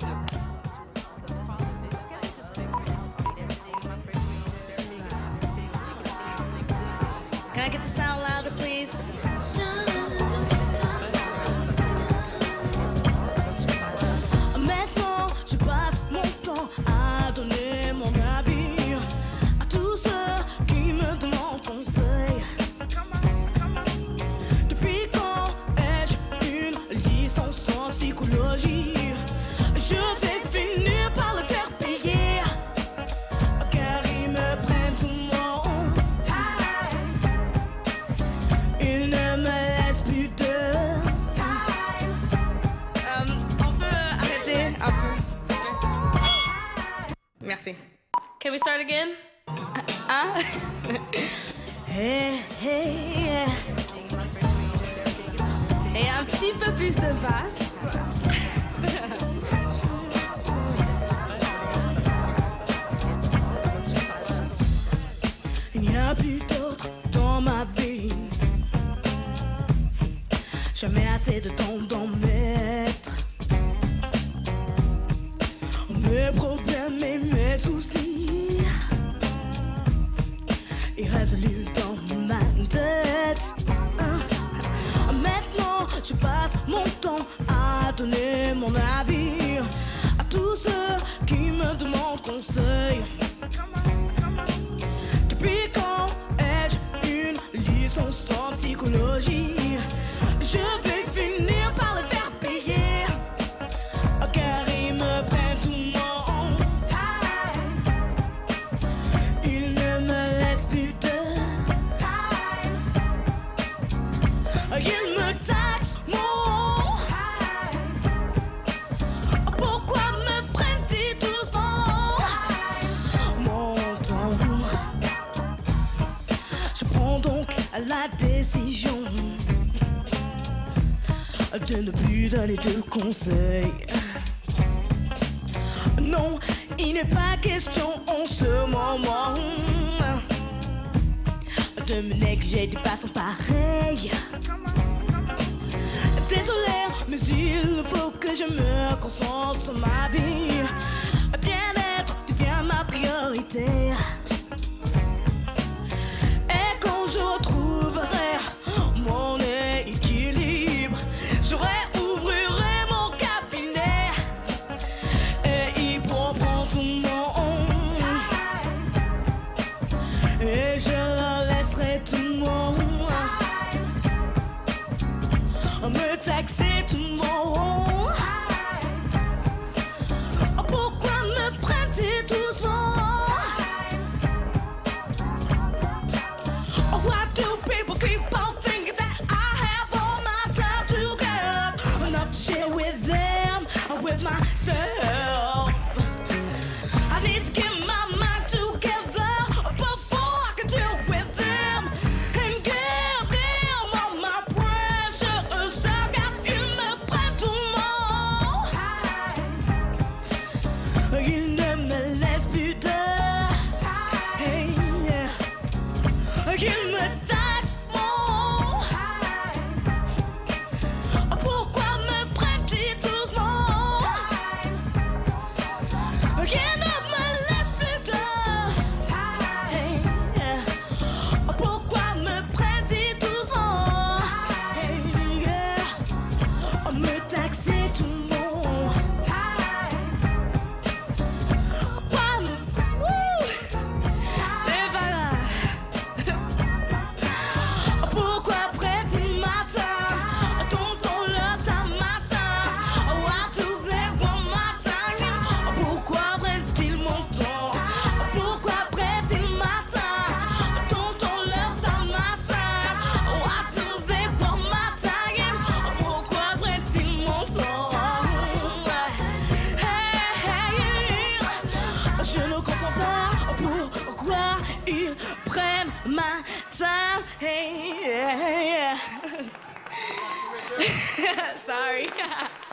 Can I get the sound louder, please? sexy. Can we start again? Uh, uh? hey, hey, Et un petit peu plus de basse. Il n'y a plus d'autre dans ma vie. Jamais assez de temps d'en mettre. Mes problèmes. dans ma tête. Ah, ah. Maintenant, je passe mon temps à donner mon avis à tous ceux qui me demandent conseil. Depuis quand ai-je une licence? Il me taxe mon pourquoi me prennent ils tous mon temps? Je prends donc la décision de ne plus donner de conseils. Non, il n'est pas question en ce moment de m'engager de façon pareille désolé, mais il faut que je me concentre sur ma vie. yeah. prenne ma time. Hey, yeah, yeah. Sorry.